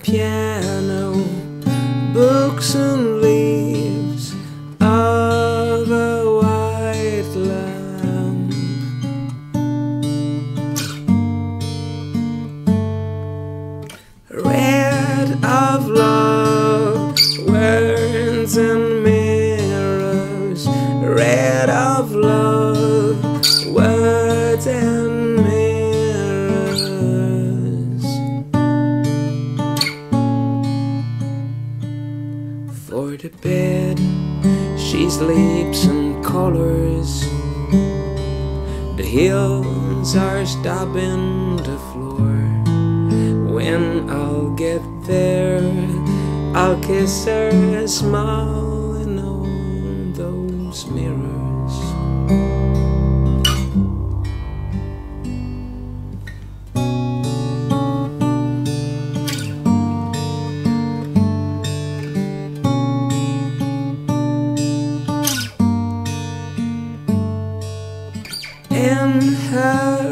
piano, books and leaves of a white lamb. Red of love, For the bed, she sleeps in colors. The hills are stopping the floor. When I'll get there, I'll kiss her, smile, and on those mirrors.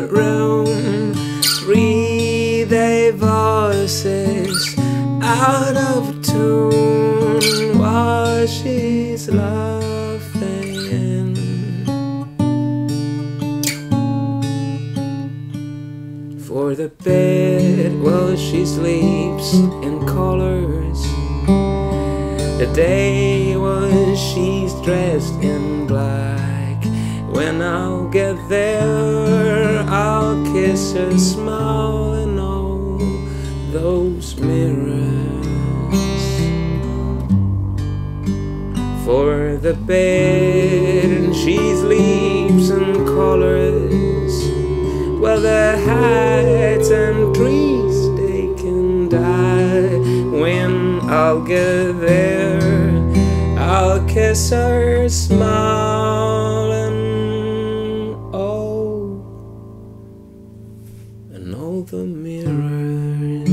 Room, three they voices out of tune while she's laughing. For the bed, well, she sleeps in colors. The day was she's dressed in black. When I'll get there, I'll kiss her, smile, and all those mirrors. For the bed, and she sleeps in colors. Well, the heights and trees, they can die. When I'll get there, I'll kiss her, smile, and all the mirrors.